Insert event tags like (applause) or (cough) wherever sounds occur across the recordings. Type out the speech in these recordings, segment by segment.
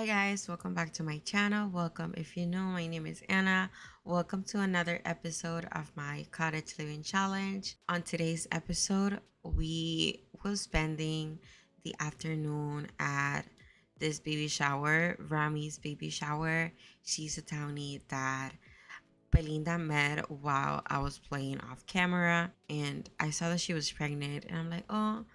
Hi guys, welcome back to my channel. Welcome if you know my name is Anna. Welcome to another episode of my cottage living challenge. On today's episode, we will spending the afternoon at this baby shower, Rami's baby shower. She's a townie that Belinda met while I was playing off camera and I saw that she was pregnant and I'm like, oh,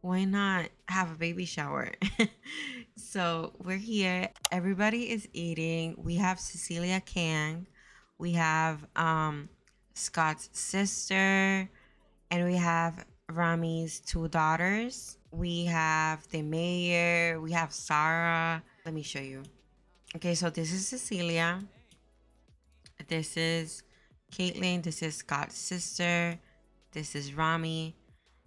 why not have a baby shower? (laughs) so we're here. Everybody is eating. We have Cecilia Kang. We have um, Scott's sister. And we have Rami's two daughters. We have the mayor. We have Sarah. Let me show you. Okay, so this is Cecilia. This is Caitlin. This is Scott's sister. This is Rami.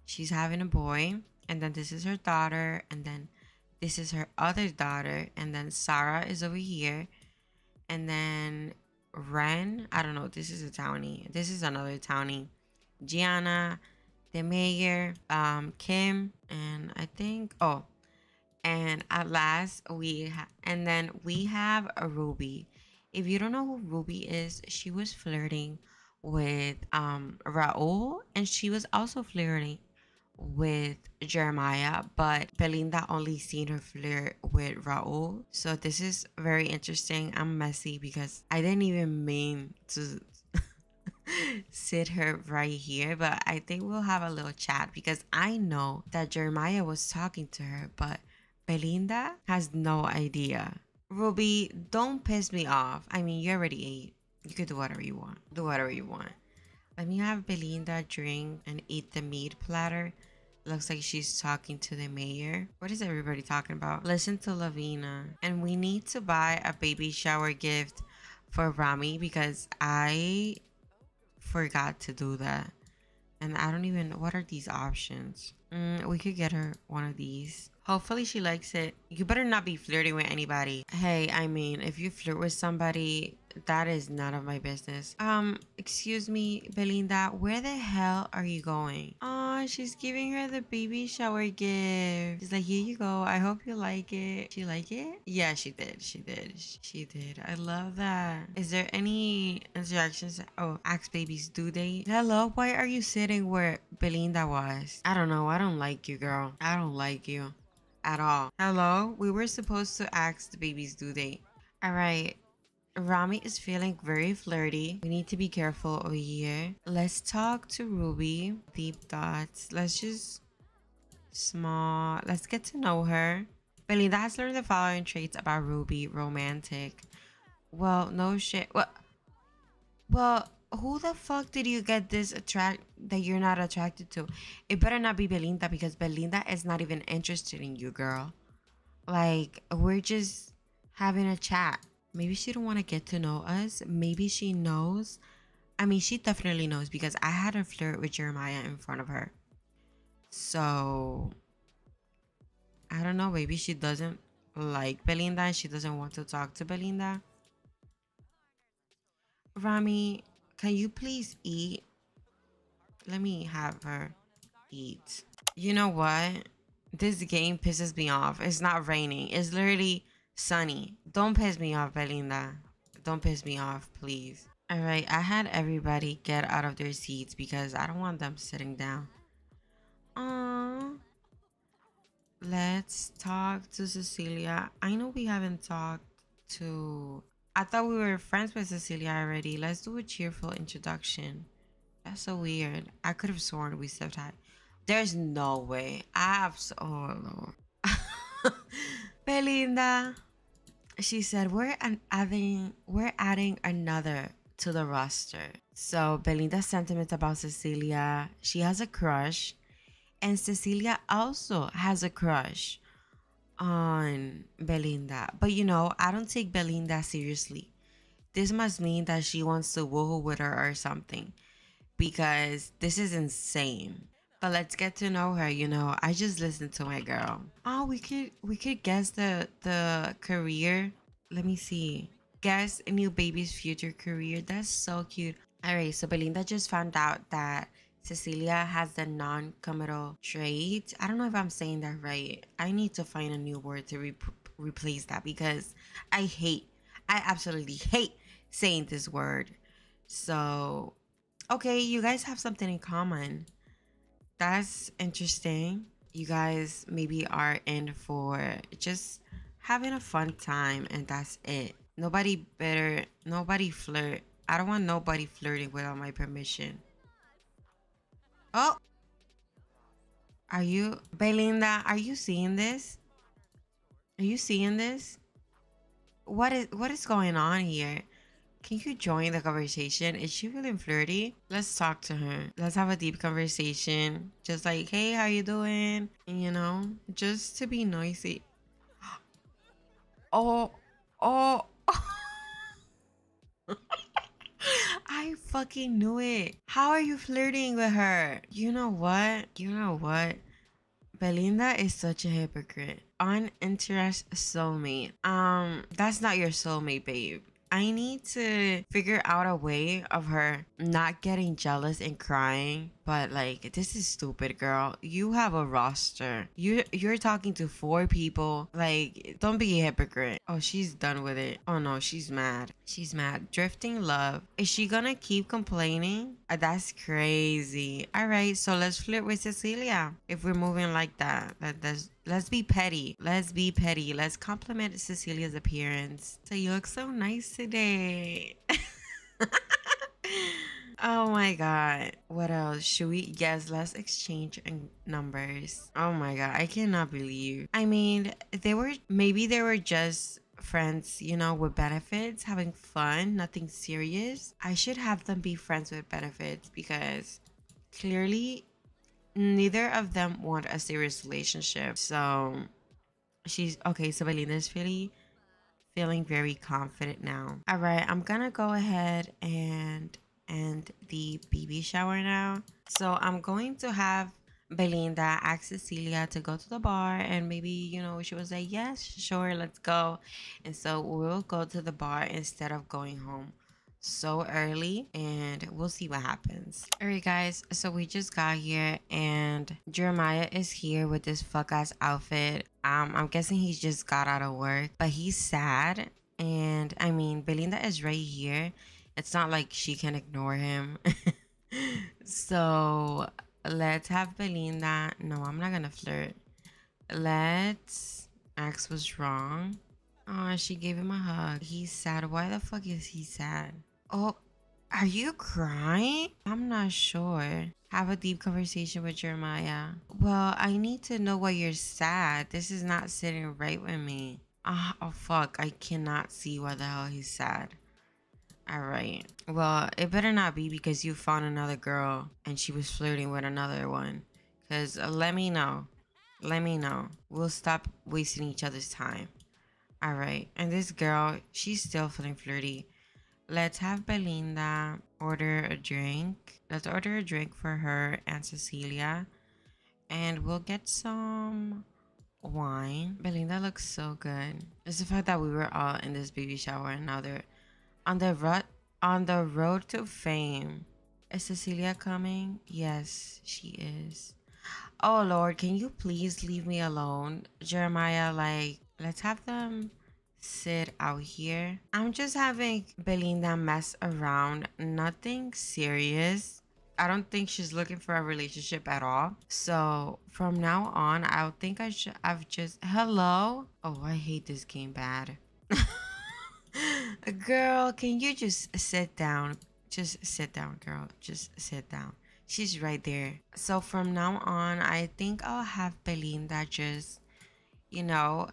She's having a boy and then this is her daughter and then this is her other daughter and then sarah is over here. And then ren i don't know this is a townie. This is another townie. Gianna the mayor um kim and i think oh and at last we and then we have a ruby. If you don't know who ruby is she was flirting with um raul and she was also flirting with Jeremiah, but Belinda only seen her flirt with Raul. So this is very interesting. I'm messy because I didn't even mean to (laughs) sit her right here, but I think we'll have a little chat because I know that Jeremiah was talking to her, but Belinda has no idea. Ruby, don't piss me off. I mean, you already ate. You could do whatever you want. Do whatever you want. Let me have Belinda drink and eat the meat platter. Looks like she's talking to the mayor. What is everybody talking about? Listen to Lavina. And we need to buy a baby shower gift for Rami because I forgot to do that. And I don't even, know what are these options? Mm, we could get her one of these. Hopefully she likes it. You better not be flirting with anybody. Hey, I mean, if you flirt with somebody, that is none of my business. Um, excuse me, Belinda, where the hell are you going? Oh, she's giving her the baby shower gift. She's like, here you go. I hope you like it. She like it? Yeah, she did. She did. She did. I love that. Is there any instructions? Oh, ask babies, do they? Hello, why are you sitting where Belinda was? I don't know. I don't like you, girl. I don't like you at all. Hello? We were supposed to ask the babies, do they? All right. Rami is feeling very flirty. We need to be careful over here. Let's talk to Ruby. Deep thoughts. Let's just small. Let's get to know her. Belinda has learned the following traits about Ruby. Romantic. Well, no shit. Well, well, who the fuck did you get this attract that you're not attracted to? It better not be Belinda because Belinda is not even interested in you, girl. Like, we're just having a chat maybe she don't want to get to know us. Maybe she knows i mean she definitely knows because i had a flirt with jeremiah in front of her. So i don't know maybe she doesn't like belinda and she doesn't want to talk to belinda. Rami can you please eat? Let me have her eat. You know what? This game pisses me off. It's not raining. It's literally Sunny, don't piss me off, Belinda. Don't piss me off, please. All right, I had everybody get out of their seats because I don't want them sitting down. Aww. Let's talk to Cecilia. I know we haven't talked to... I thought we were friends with Cecilia already. Let's do a cheerful introduction. That's so weird. I could have sworn we said hi. There's no way. I have so... Oh, no. (laughs) Belinda. She said, "We're an adding we're adding another to the roster." So Belinda's sentiment about Cecilia, she has a crush, and Cecilia also has a crush on Belinda. But you know, I don't take Belinda seriously. This must mean that she wants to woohoo with her or something, because this is insane. But let's get to know her, you know. I just listened to my girl. Oh, we could we could guess the the career. Let me see. Guess a new baby's future career. That's so cute. Alright, so Belinda just found out that Cecilia has the non-committal trait. I don't know if I'm saying that right. I need to find a new word to re replace that because I hate, I absolutely hate saying this word. So, okay, you guys have something in common. That's interesting. You guys maybe are in for just having a fun time and that's it. Nobody better, nobody flirt. I don't want nobody flirting without my permission. Oh, are you, Belinda? Are you seeing this? Are you seeing this? What is what is going on here? Can you join the conversation? Is she feeling flirty? Let's talk to her. Let's have a deep conversation. Just like, hey, how you doing? You know, just to be noisy. (gasps) Oh, oh. (laughs) I fucking knew it. How are you flirting with her? You know what? You know what? Belinda is such a hypocrite. Uninterested soulmate. Um, that's not your soulmate, babe. I need to figure out a way of her not getting jealous and crying. But like, this is stupid, girl. You have a roster. You you're talking to four people. Like, don't be a hypocrite. Oh, she's done with it. Oh no, she's mad. She's mad. Drifting love. Is she gonna keep complaining? Uh, that's crazy. All right, so let's flirt with Cecilia. If we're moving like that, that that's Let's be petty. Let's be petty. Let's compliment Cecilia's appearance. So you look so nice today. (laughs) oh my god. What else? Should we yes, let's exchange numbers. Oh my god, I cannot believe. I mean, they were maybe they were just friends, you know, with benefits, having fun, nothing serious. I should have them be friends with benefits because clearly neither of them want a serious relationship. So she's okay. So Belinda's really feeling very confident now. All right, I'm gonna go ahead and end the baby shower now. So I'm going to have Belinda ask Cecilia to go to the bar and maybe, you know, she was like, yes, sure, let's go. And so we'll go to the bar instead of going home so early and we'll see what happens. All right, guys. So we just got here and Jeremiah is here with this fuck ass outfit. Um, I'm guessing he just got out of work, but he's sad. And I mean, Belinda is right here. It's not like she can ignore him. (laughs) so let's have Belinda. No, I'm not gonna flirt. Let's ask what's wrong. Oh, she gave him a hug. He's sad. Why the fuck is he sad? Oh, are you crying? I'm not sure. Have a deep conversation with Jeremiah. Well, I need to know why you're sad. This is not sitting right with me. Uh, oh, fuck. I cannot see why the hell he's sad. Alright. Well, it better not be because you found another girl and she was flirting with another one. Because uh, let me know. Let me know. We'll stop wasting each other's time. Alright. And this girl, she's still feeling flirty. Let's have Belinda order a drink. Let's order a drink for her and Cecilia. And we'll get some wine. Belinda looks so good. It's the fact that we were all in this baby shower and now they're on the road on the road to fame. Is Cecilia coming? Yes, she is. Oh Lord, can you please leave me alone? Jeremiah, like, let's have them sit out here. I'm just having Belinda mess around. Nothing serious. I don't think she's looking for a relationship at all. So from now on, I think I should. I've just hello. Oh, I hate this game bad. (laughs) (laughs) girl, can you just sit down? Just sit down, girl. Just sit down. She's right there. So from now on, I think I'll have Belinda just, you know,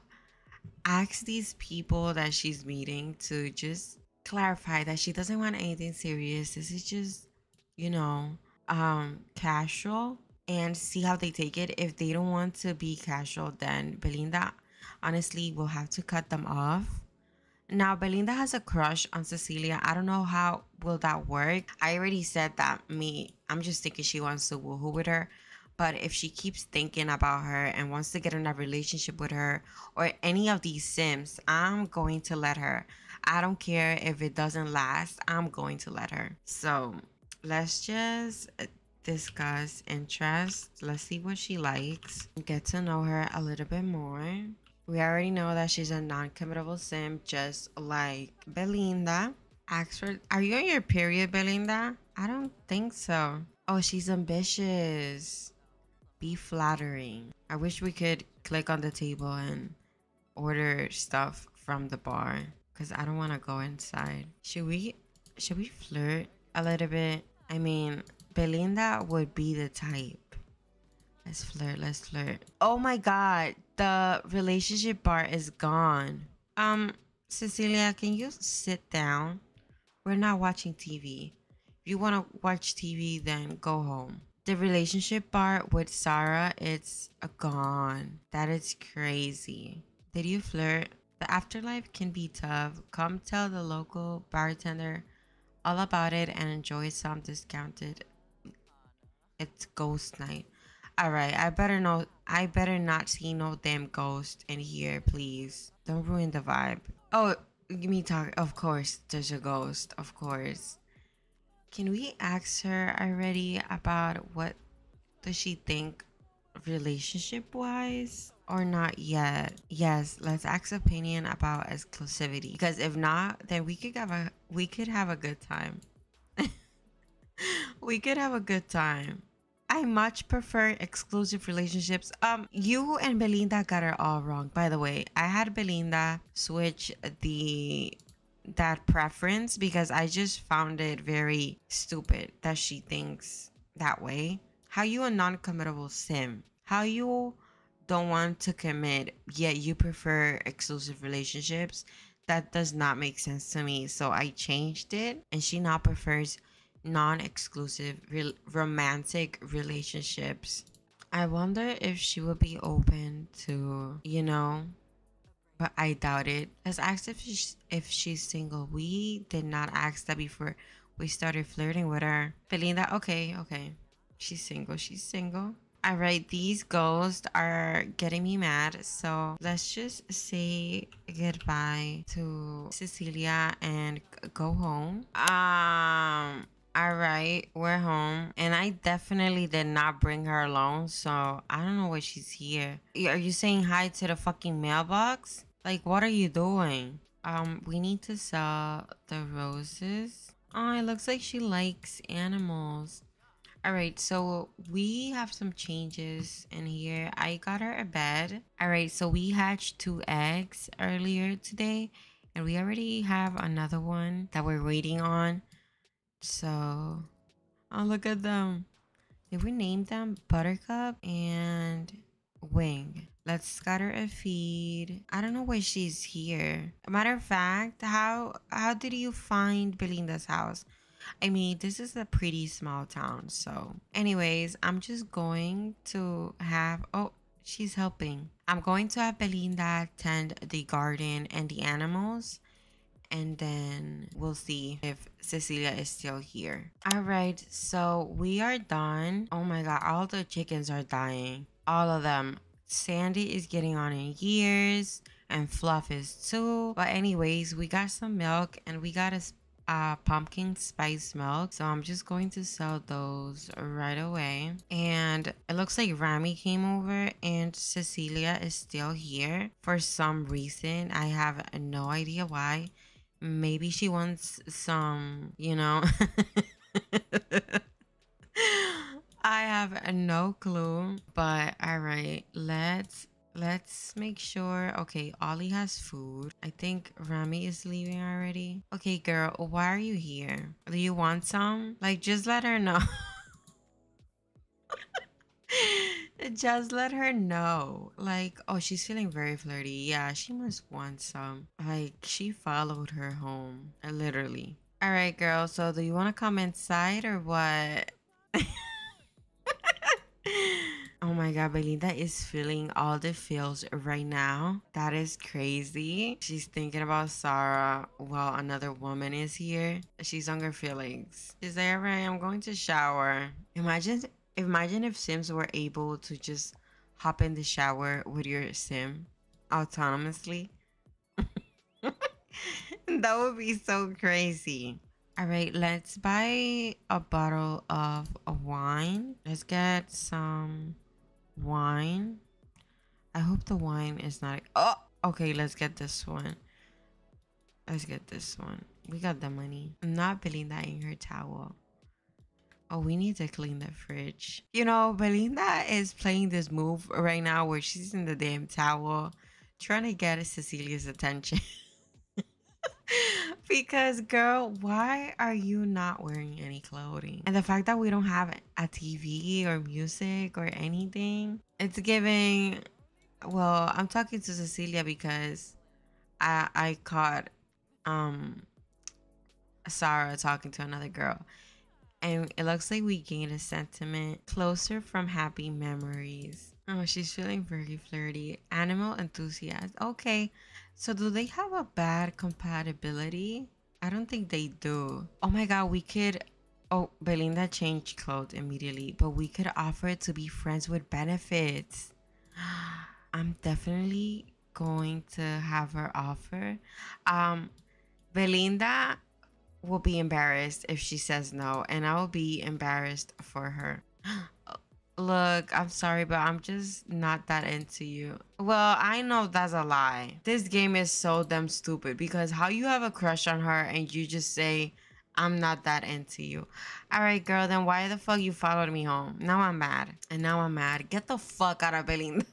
ask these people that she's meeting to just clarify that she doesn't want anything serious. This is just, you know, um, casual and see how they take it. If they don't want to be casual, then Belinda honestly will have to cut them off. Now, Belinda has a crush on Cecilia. I don't know how will that work. I already said that me, I'm just thinking she wants to woohoo with her. But if she keeps thinking about her and wants to get in a relationship with her or any of these Sims, I'm going to let her. I don't care if it doesn't last, I'm going to let her. So let's just discuss interest. Let's see what she likes. Get to know her a little bit more. We already know that she's a non-committable sim, just like Belinda. For, are you on your period, Belinda? I don't think so. Oh, she's ambitious. Be flattering. I wish we could click on the table and order stuff from the bar because I don't want to go inside. Should we, should we flirt a little bit? I mean, Belinda would be the type. Let's flirt, let's flirt. Oh my god, the relationship bar is gone. Um, Cecilia, can you sit down? We're not watching TV. If you want to watch TV, then go home. The relationship bar with Sarah, it's gone. That is crazy. Did you flirt? The afterlife can be tough. Come tell the local bartender all about it and enjoy some discounted. It's ghost night. All right, I better know. I better not see no damn ghost in here, please. Don't ruin the vibe. Oh, give me talk. Of course, there's a ghost. Of course. Can we ask her already about what does she think relationship wise or not yet? Yes, let's ask opinion about exclusivity because if not, then we could have a we could have a good time. (laughs) we could have a good time. I much prefer exclusive relationships. Um, you and Belinda got it all wrong. By the way, I had Belinda switch the that preference because I just found it very stupid that she thinks that way. How you a non-committable sim? How you don't want to commit yet you prefer exclusive relationships? That does not make sense to me. So I changed it, and she now prefers non-exclusive re- romantic relationships. I wonder if she would be open to, you know, but I doubt it. Let's ask if she's, if she's single. We did not ask that before we started flirting with her. Belinda, okay, okay. She's single. She's single. All right, these ghosts are getting me mad. So let's just say goodbye to Cecilia and go home. Um, all right, we're home. And I definitely did not bring her along. So I don't know why she's here. Are you saying hi to the fucking mailbox? Like, what are you doing? Um, we need to sell the roses. Oh, it looks like she likes animals. All right, so we have some changes in here. I got her a bed. All right, so we hatched two eggs earlier today, and we already have another one that we're waiting on. So, oh, look at them. Did we name them Buttercup and Wing? Let's scatter a feed. I don't know why she's here. matter of fact, how how did you find Belinda's house? I mean, this is a pretty small town. So, anyways, I'm just going to have. Oh, she's helping. I'm going to have Belinda tend the garden and the animals. And then we'll see if Cecilia is still here. All right, so we are done. Oh my god, all the chickens are dying. All of them. Sandy is getting on in years and Fluff is too. But anyways, we got some milk and we got a uh, pumpkin spice milk. So I'm just going to sell those right away. And it looks like Rami came over and Cecilia is still here for some reason. I have no idea why. Maybe she wants some, you know. (laughs) I have no clue, but all right, let's Let's make sure. Okay, Ollie has food. I think Rami is leaving already. Okay, girl, why are you here? Do you want some? Like, just let her know. (laughs) just let her know. Like, oh, she's feeling very flirty. Yeah, she must want some. Like, she followed her home, literally. All right, girl. So, do you want to come inside or what? (laughs) Oh my god, Belinda is feeling all the feels right now. That is crazy. She's thinking about Sarah while another woman is here. She's on her feelings. She's like, alright, I'm going to shower. Imagine imagine if Sims were able to just hop in the shower with your Sim autonomously. (laughs) that would be so crazy. All right, let's buy a bottle of wine. Let's get some wine. I hope the wine is not. Oh, okay. Let's get this one. Let's get this one. We got the money. I'm not putting that in her towel. Oh, we need to clean the fridge. You know, Belinda is playing this move right now where she's in the damn towel trying to get Cecilia's attention. (laughs) because, girl, why are you not wearing any clothing? And the fact that we don't have a TV or music or anything, it's giving. Well, I'm talking to Cecilia because I I caught um Sarah talking to another girl. And it looks like we gained a sentiment closer from happy memories. Oh, she's feeling very flirty. Animal enthusiast. Okay. So do they have a bad compatibility? I don't think they do. Oh my god, we could Oh, Belinda changed clothes immediately, but we could offer to be friends with benefits. (gasps) I'm definitely going to have her offer. Um Belinda will be embarrassed if she says no, and I will be embarrassed for her. (gasps) Look, I'm sorry, but I'm just not that into you. Well, I know that's a lie. This game is so damn stupid because how you have a crush on her and you just say, I'm not that into you. All right, girl, then why the fuck you followed me home? Now I'm mad. And now I'm mad. Get the fuck out of Belinda.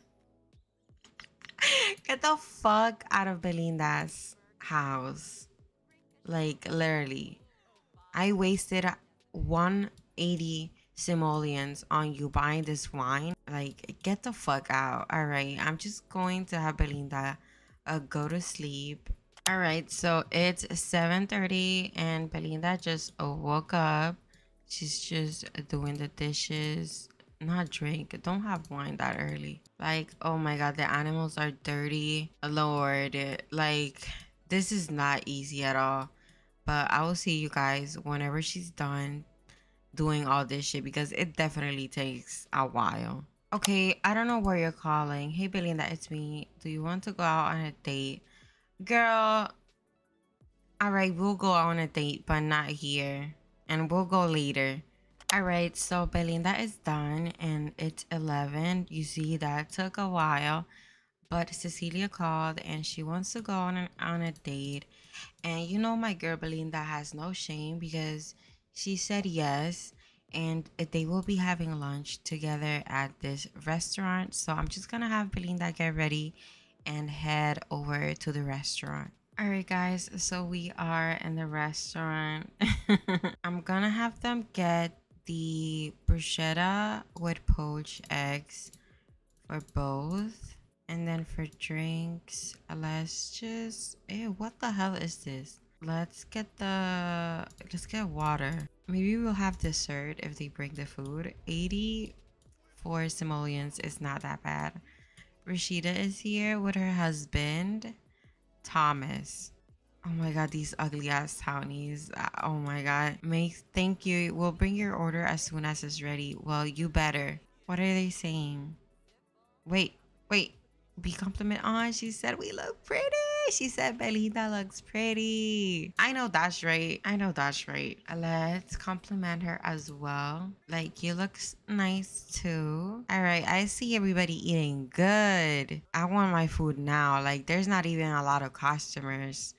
(laughs) Get the fuck out of Belinda's house. Like, literally. I wasted 180 simoleons on you buying this wine. Like, get the fuck out. All right. I'm just going to have Belinda uh, go to sleep. All right. So it's 7.30 and Belinda just woke up. She's just doing the dishes. Not drink. Don't have wine that early. Like, oh my God, the animals are dirty. Lord. Like, this is not easy at all. But I will see you guys whenever she's done doing all this shit because it definitely takes a while. Okay, I don't know where you're calling. Hey, Belinda, it's me. Do you want to go out on a date? Girl, all right, we'll go on a date, but not here. And we'll go later. All right, so Belinda is done and it's 11. You see, that took a while. But Cecilia called and she wants to go on, an, on a date. And you know, my girl Belinda has no shame because she said yes, and they will be having lunch together at this restaurant. So I'm just gonna have Belinda get ready and head over to the restaurant. All right, guys, so we are in the restaurant. (laughs) I'm gonna have them get the bruschetta with poached eggs for both. And then for drinks, let's just. Ew, what the hell is this? Let's get the let's get water. Maybe we'll have dessert if they bring the food. 84 simoleons is not that bad. Rashida is here with her husband, Thomas. Oh my god, these ugly ass townies. Oh my god. Make thank you. We'll bring your order as soon as it's ready. Well, you better. What are they saying? Wait, wait be compliment on. She said we look pretty. She said Belinda looks pretty. I know that's right. I know that's right. Let's compliment her as well. Like you look nice too. All right, I see everybody eating good. I want my food now. Like there's not even a lot of customers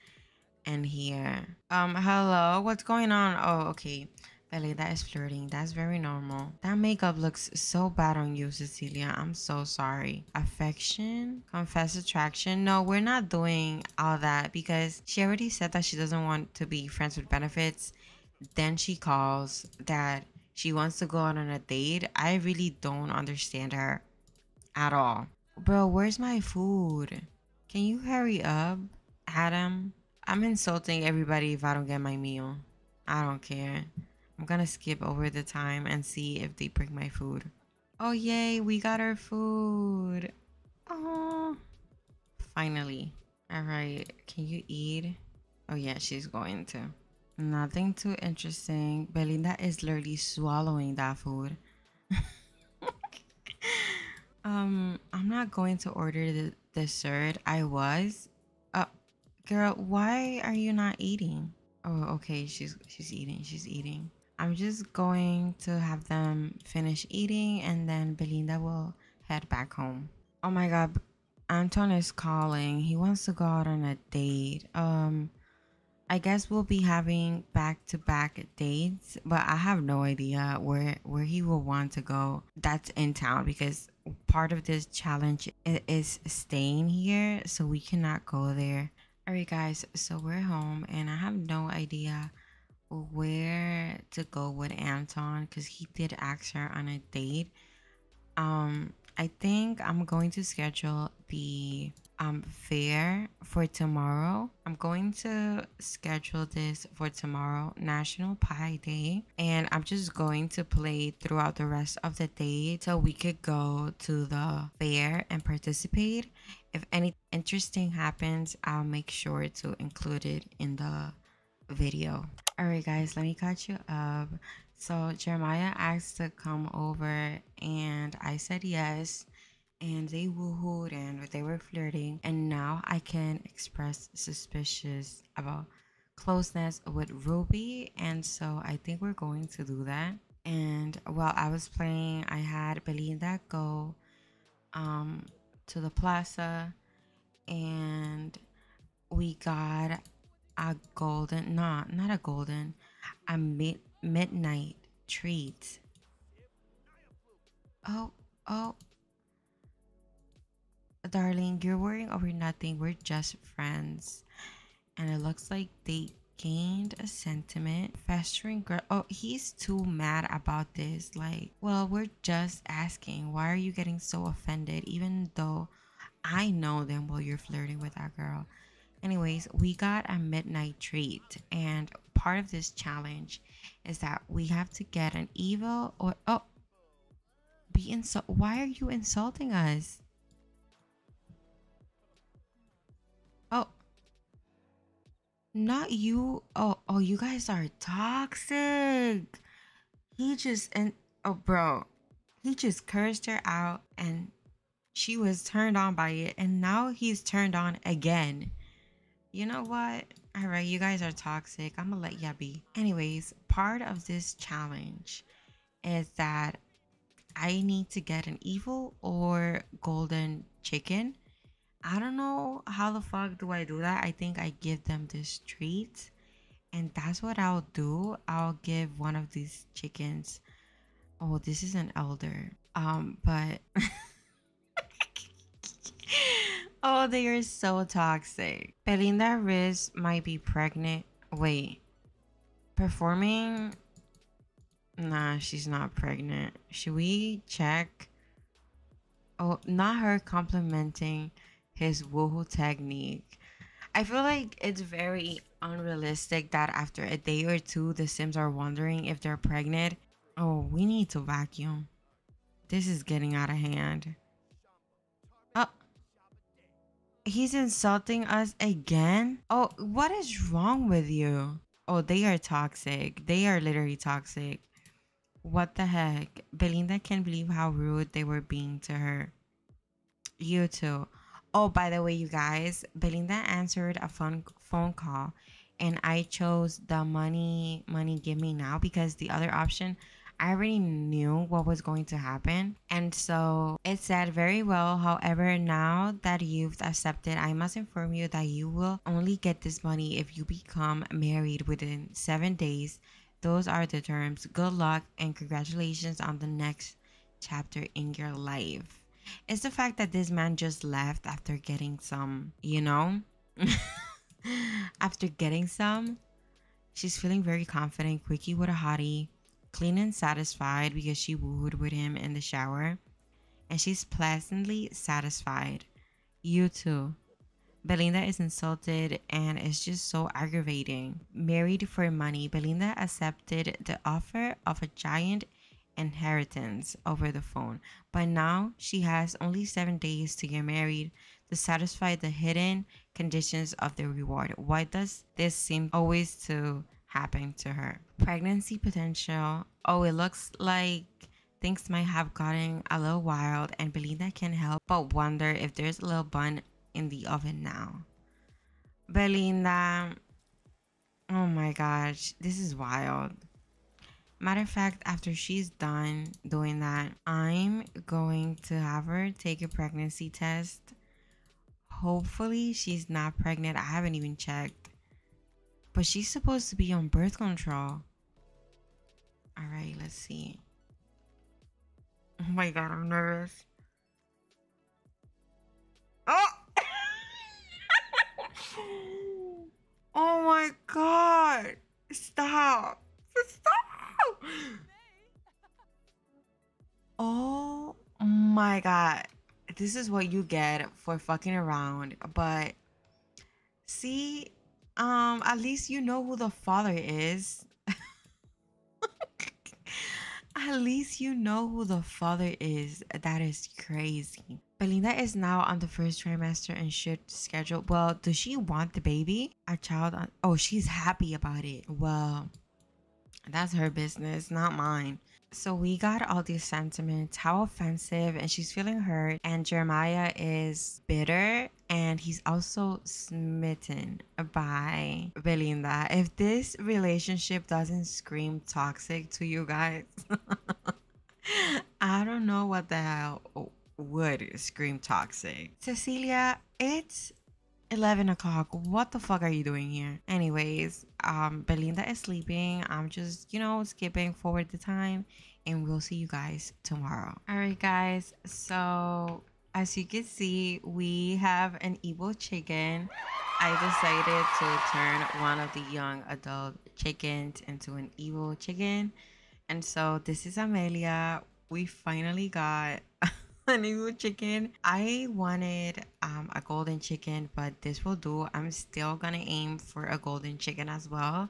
in here. Um, hello, what's going on? Oh, okay. Belly, that is flirting. That's very normal. That makeup looks so bad on you, Cecilia. I'm so sorry. Affection? Confess attraction? No, we're not doing all that because she already said that she doesn't want to be friends with benefits. Then she calls that she wants to go out on a date. I really don't understand her at all. Bro, where's my food? Can you hurry up, Adam? I'm insulting everybody if I don't get my meal. I don't care. I'm gonna skip over the time and see if they bring my food. Oh yay, we got our food. Oh, finally. All right, can you eat? Oh yeah, she's going to. Nothing too interesting. Belinda is literally swallowing that food. (laughs) um, I'm not going to order the dessert. I was. Uh, girl, why are you not eating? Oh, okay. She's she's eating. She's eating. I'm just going to have them finish eating and then Belinda will head back home. Oh my god, Anton is calling. He wants to go out on a date. Um, I guess we'll be having back to back dates, but I have no idea where where he will want to go. That's in town because part of this challenge is staying here, so we cannot go there. All right, guys. So we're home, and I have no idea where to go with Anton because he did ask her on a date. Um, I think I'm going to schedule the um fair for tomorrow. I'm going to schedule this for tomorrow, National Pie Day, and I'm just going to play throughout the rest of the day so we could go to the fair and participate. If any interesting happens, I'll make sure to include it in the video. All right, guys, let me catch you up. So Jeremiah asked to come over, and I said yes. And they woohooed and they were flirting. And now I can express suspicious about closeness with Ruby. And so I think we're going to do that. And while I was playing, I had Belinda go um, to the plaza and we got a golden, not not a golden, a mid midnight treat. Oh, oh. Darling, you're worrying over nothing. We're just friends. And it looks like they gained a sentiment. Festering girl. Oh, he's too mad about this. Like, well, we're just asking. Why are you getting so offended? Even though I know them while you're flirting with that girl. Anyways, we got a midnight treat. And part of this challenge is that we have to get an evil or oh be insult why are you insulting us? Oh. Not you oh oh you guys are toxic. He just and oh bro. He just cursed her out and she was turned on by it and now he's turned on again you know what all right, you guys are toxic. I'm gonna let ya be. Anyways, part of this challenge is that I need to get an evil or golden chicken. I don't know how the fuck do I do that. I think I give them this treat. And that's what I'll do. I'll give one of these chickens. Oh, this is an elder. Um, but (laughs) Oh, they are so toxic. Belinda Riz might be pregnant. Wait. Performing? Nah, she's not pregnant. Should we check? Oh, not her complimenting his woohoo technique. I feel like it's very unrealistic that after a day or two, the Sims are wondering if they're pregnant. Oh, we need to vacuum. This is getting out of hand. He's insulting us again? Oh, what is wrong with you? Oh, they are toxic. They are literally toxic. What the heck? Belinda can't believe how rude they were being to her. You too. Oh, by the way, you guys, Belinda answered a phone phone call and I chose the money money give me now because the other option I already knew what was going to happen. And so it said very well. However, now that you've accepted, I must inform you that you will only get this money if you become married within seven days. Those are the terms. Good luck and congratulations on the next chapter in your life. It's the fact that this man just left after getting some, you know? (laughs) after getting some, she's feeling very confident, quickie with a hottie clean and satisfied because she wooed with him in the shower, and she's pleasantly satisfied. You too. Belinda is insulted and it's just so aggravating. Married for money, Belinda accepted the offer of a giant inheritance over the phone, but now she has only seven days to get married to satisfy the hidden conditions of the reward. Why does this seem always to happen to her. Pregnancy potential. Oh, it looks like things might have gotten a little wild, and Belinda can't help but wonder if there's a little bun in the oven now. Belinda. Oh my gosh, this is wild. Matter of fact, after she's done doing that, I'm going to have her take a pregnancy test. Hopefully, she's not pregnant. I haven't even checked. But she's supposed to be on birth control. All right, let's see. Oh my god, I'm nervous. Oh! (laughs) oh my god! Stop! Stop! Oh my god. This is what you get for fucking around. But see, um, at least you know who the father is. (laughs) at least you know who the father is. That is crazy. Belinda is now on the first trimester and should schedule. Well, does she want the baby? A child on. Oh, she's happy about it. Well, that's her business, not mine. So we got all these sentiments, how offensive, and she's feeling hurt. And Jeremiah is bitter and he's also smitten by Belinda. If this relationship doesn't scream toxic to you guys, (laughs) I don't know what the hell would scream toxic. Cecilia, it's 11 o'clock. What the fuck are you doing here? Anyways, um, Belinda is sleeping. I'm just, you know, skipping forward the time and we'll see you guys tomorrow. All right, guys. So as you can see, we have an evil chicken. I decided to turn one of the young adult chickens into an evil chicken. And so this is Amelia. We finally got (laughs) (laughs) a new chicken. I wanted um, a golden chicken, but this will do. I'm still gonna aim for a golden chicken as well.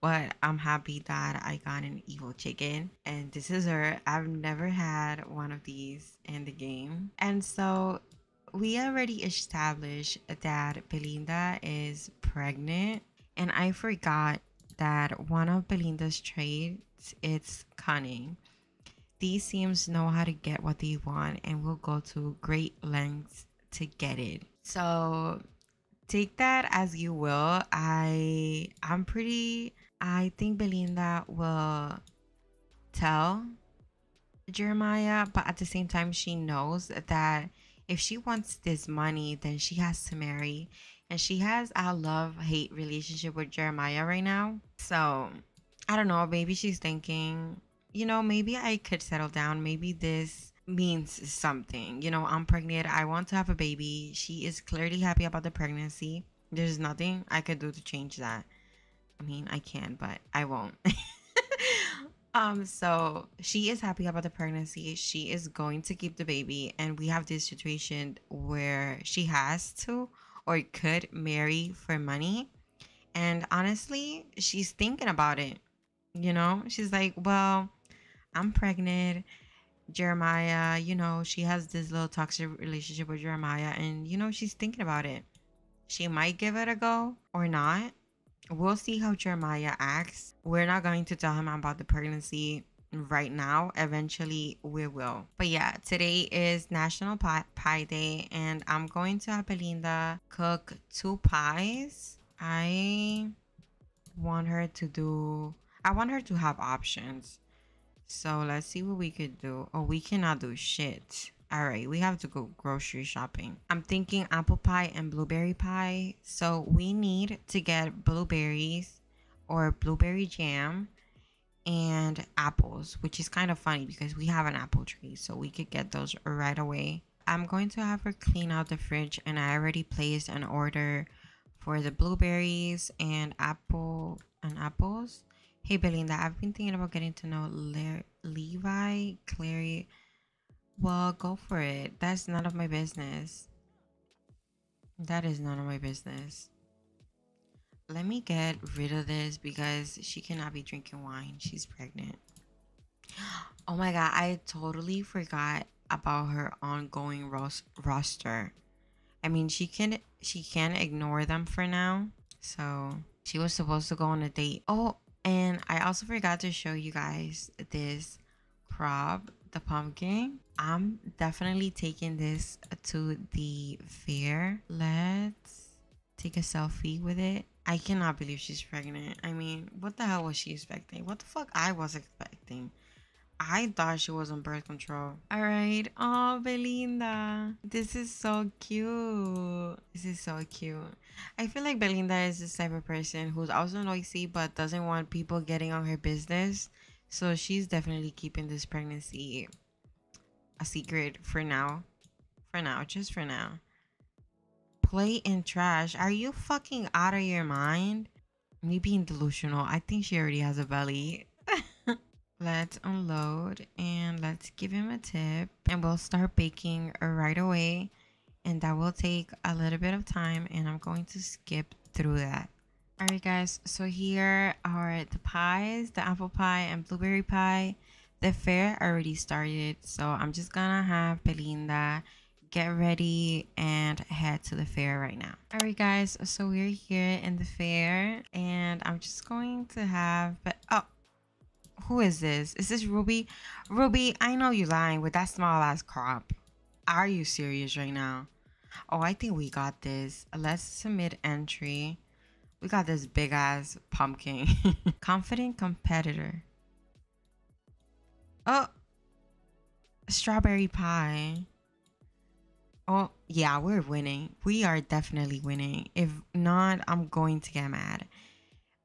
But I'm happy that I got an evil chicken. And this is her. I've never had one of these in the game. And so we already established that Belinda is pregnant. And I forgot that one of Belinda's traits is cunning. These Sims know how to get what they want and will go to great lengths to get it. So take that as you will. I I'm pretty I think Belinda will tell Jeremiah, but at the same time she knows that if she wants this money, then she has to marry. And she has a love-hate relationship with Jeremiah right now. So I don't know, maybe she's thinking you know, maybe I could settle down. Maybe this means something. You know, I'm pregnant. I want to have a baby. She is clearly happy about the pregnancy. There's nothing I could do to change that. I mean, I can, but I won't. (laughs) um so she is happy about the pregnancy. She is going to keep the baby and we have this situation where she has to or could marry for money. And honestly, she's thinking about it. You know, she's like, well, I'm pregnant. Jeremiah, you know, she has this little toxic relationship with Jeremiah, and you know, she's thinking about it. She might give it a go or not. We'll see how Jeremiah acts. We're not going to tell him about the pregnancy right now. Eventually, we will. But yeah, today is National Pie, Day, and I'm going to have Belinda cook two pies. I want her to do, I want her to have options. So let's see what we could do. Oh, we cannot do shit. All right, we have to go grocery shopping. I'm thinking apple pie and blueberry pie. So we need to get blueberries or blueberry jam and apples, which is kind of funny because we have an apple tree. So we could get those right away. I'm going to have her clean out the fridge and I already placed an order for the blueberries and apple and apples Hey Belinda, I've been thinking about getting to know Le- Levi Clary. Well, go for it. That's none of my business. That is none of my business. Let me get rid of this because she cannot be drinking wine. She's pregnant. Oh my god, I totally forgot about her ongoing ros- roster. I mean, she can she can ignore them for now. So she was supposed to go on a date. Oh, and I also forgot to show you guys this crop, the pumpkin. I'm definitely taking this to the fair. Let's take a selfie with it. I cannot believe she's pregnant. I mean, what the hell was she expecting? What the fuck I was expecting? I thought she was on birth control. All right. Oh, Belinda. This is so cute. This is so cute. I feel like Belinda is the type of person who's also noisy but doesn't want people getting on her business. So she's definitely keeping this pregnancy a secret for now. For now. Just for now. Play in trash. Are you fucking out of your mind? Me being delusional. I think she already has a belly. Let's unload and let's give him a tip. And we'll start baking right away. And that will take a little bit of time and i'm going to skip through that. All right guys. So here are the pies the apple pie and blueberry pie. The fair already started so i'm just gonna have belinda get ready and head to the fair right now. All right guys. So we're here in the fair and i'm just going to have but oh who is this? Is this Ruby? Ruby, I know you lying with that small ass crop. Are you serious right now? Oh, I think we got this. Let's submit entry. We got this big ass pumpkin. (laughs) Confident competitor. Oh, strawberry pie. Oh, yeah, we're winning. We are definitely winning. If not, I'm going to get mad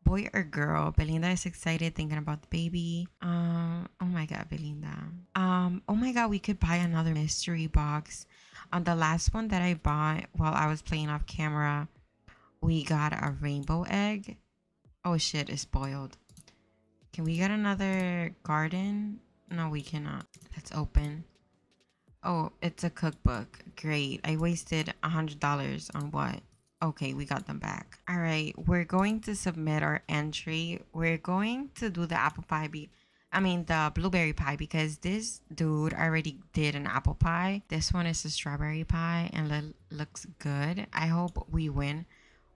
boy or girl belinda is excited thinking about the baby. Um oh my god belinda. Um oh my god we could buy another mystery box. On the last one that i bought while i was playing off camera we got a rainbow egg. Oh shit it's spoiled. Can we get another garden? No we cannot. Let's open. Oh it's a cookbook. Great. I wasted a hundred dollars on what Okay, we got them back. All right, we're going to submit our entry. We're going to do the apple pie. Be I mean, the blueberry pie because this dude already did an apple pie. This one is a strawberry pie and it looks good. I hope we win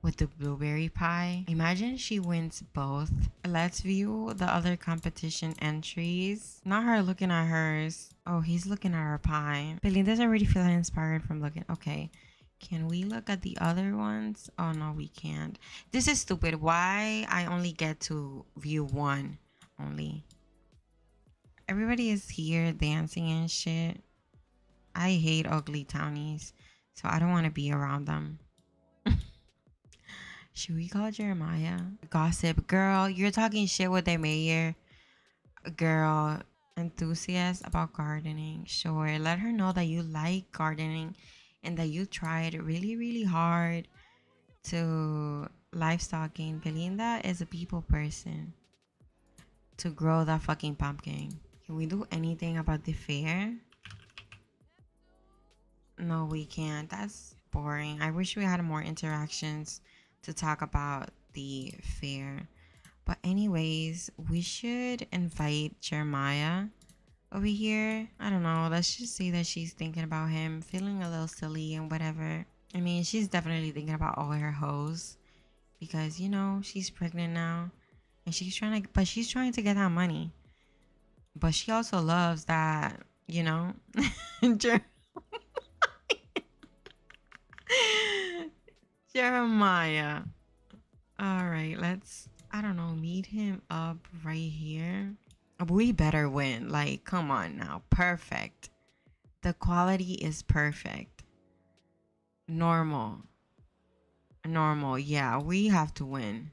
with the blueberry pie. Imagine she wins both. Let's view the other competition entries. Not her looking at hers. Oh, he's looking at her pie. Belinda's already feeling inspired from looking. Okay. Can we look at the other ones? Oh no, we can't. This is stupid. Why I only get to view one only? Everybody is here dancing and shit. I hate ugly townies, so I don't want to be around them. (laughs) Should we call Jeremiah? Gossip girl, you're talking shit with the mayor. Girl, enthusiast about gardening. Sure, let her know that you like gardening and that you tried really, really hard to livestocking. Belinda is a people person to grow that fucking pumpkin. Can we do anything about the fair? No, we can't. That's boring. I wish we had more interactions to talk about the fair. But anyways, we should invite Jeremiah over here. I don't know. Let's just say that she's thinking about him, feeling a little silly and whatever. I mean, she's definitely thinking about all her hoes because, you know, she's pregnant now and she's trying to, but she's trying to get that money. But she also loves that, you know, (laughs) (laughs) Jeremiah. All right, let's, I don't know, meet him up right here we better win. Like, come on now. Perfect. The quality is perfect. Normal. Normal. Yeah, we have to win.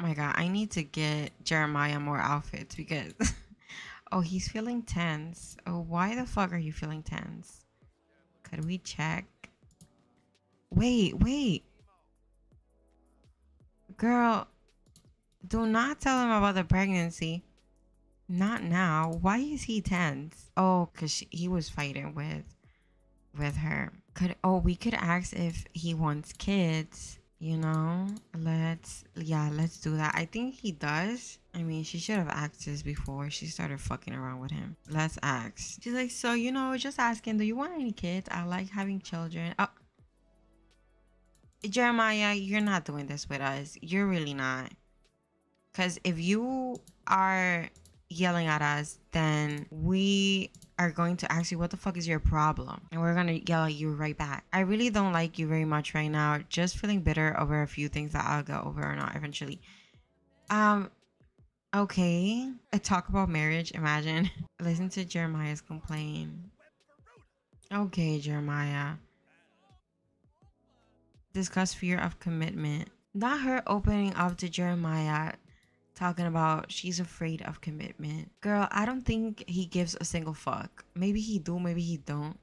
Oh my god, I need to get Jeremiah more outfits because (laughs) oh, he's feeling tense. Oh, why the fuck are you feeling tense? Could we check? Wait, wait. Girl, do not tell him about the pregnancy. Not now. Why is he tense? Oh, cause he was fighting with, with her. Could oh we could ask if he wants kids. You know, let's yeah, let's do that. I think he does. I mean, she should have asked this before she started fucking around with him. Let's ask. She's like, so you know, just asking, do you want any kids? I like having children. Oh, Jeremiah, you're not doing this with us. You're really not. Because if you are yelling at us, then we are going to ask you, What the fuck is your problem? And we're gonna yell at you right back. I really don't like you very much right now. Just feeling bitter over a few things that I'll go over or not eventually. Um, okay. Talk about marriage, imagine. (laughs) Listen to Jeremiah's complaint. Okay, Jeremiah. Discuss fear of commitment. Not her opening up to Jeremiah talking about she's afraid of commitment. Girl, I don't think he gives a single fuck. Maybe he do, maybe he don't.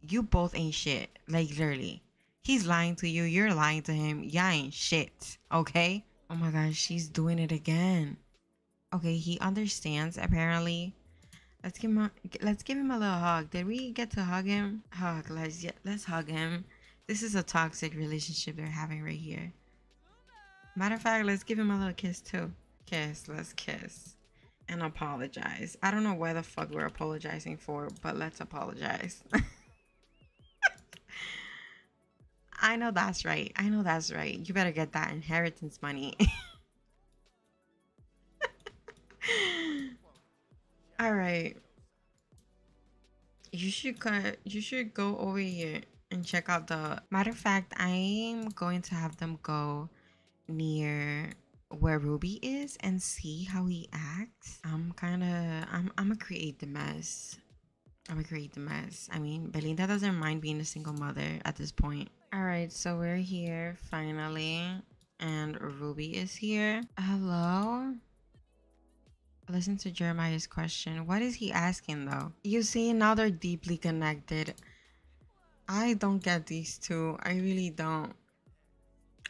You both ain't shit. Like literally. He's lying to you, you're lying to him. Y'all ain't shit. Okay? Oh my gosh, she's doing it again. Okay, he understands apparently. Let's give him a, let's give him a little hug. Did we get to hug him? Hug. Let's let's hug him. This is a toxic relationship they're having right here. Matter of fact, let's give him a little kiss too. Kiss, let's kiss. And apologize. I don't know why the fuck we're apologizing for, but let's apologize. (laughs) I know that's right. I know that's right. You better get that inheritance money. (laughs) All right. You should cut, you should go over here and check out the matter of fact, I'm going to have them go near where Ruby is and see how he acts. I'm kind of I'm I'm gonna create the mess. I'm gonna create the mess. I mean, Belinda doesn't mind being a single mother at this point. All right, so we're here finally, and Ruby is here. Hello. Listen to Jeremiah's question. What is he asking though? You see, now they're deeply connected. I don't get these two. I really don't.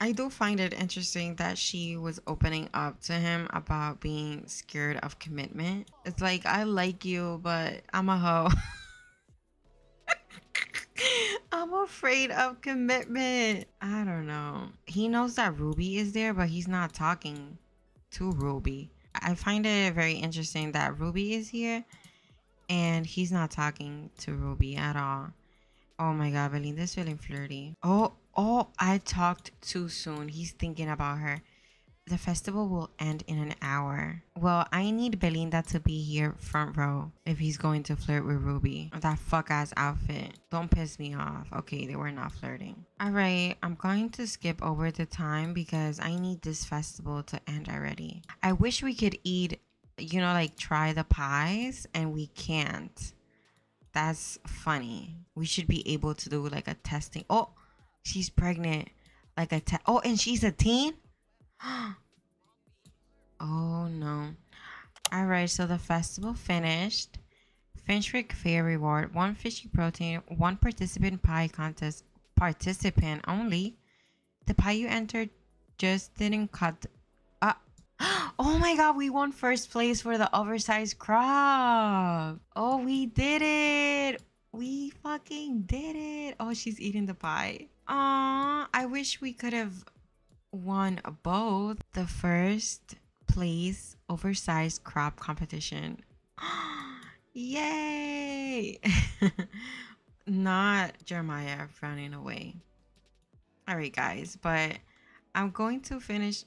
I do find it interesting that she was opening up to him about being scared of commitment. It's like, I like you, but I'm a hoe. (laughs) I'm afraid of commitment. I don't know. He knows that Ruby is there, but he's not talking to Ruby. I find it very interesting that Ruby is here and he's not talking to Ruby at all. Oh my god, Belinda's feeling flirty. Oh, Oh, I talked too soon. He's thinking about her. The festival will end in an hour. Well, I need Belinda to be here front row if he's going to flirt with Ruby. That fuck ass outfit. Don't piss me off. Okay, they were not flirting. Alright, I'm going to skip over the time because I need this festival to end already. I wish we could eat, you know, like try the pies and we can't. That's funny. We should be able to do like a testing. Oh, She's pregnant. Like a te- oh, and she's a teen. (gasps) oh no. All right, so the festival finished. Finchwick Fair reward: one fishy protein, one participant pie contest. Participant only. The pie you entered just didn't cut. (gasps) Oh my god, we won first place for the oversized crop. Oh, we did it. We fucking did it. Oh, she's eating the pie. Aw, I wish we could have won both. The first place oversized crop competition. (gasps) Yay! (laughs) Not Jeremiah running away. All right, guys, but I'm going to finish.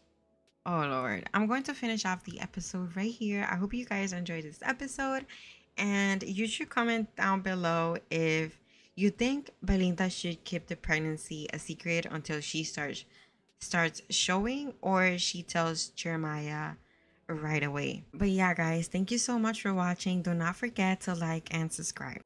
Oh, Lord. I'm going to finish off the episode right here. I hope you guys enjoyed this episode. And you should comment down below if you think Belinda should keep the pregnancy a secret until she starts starts showing or she tells Jeremiah right away. But yeah, guys, thank you so much for watching. Do not forget to like and subscribe.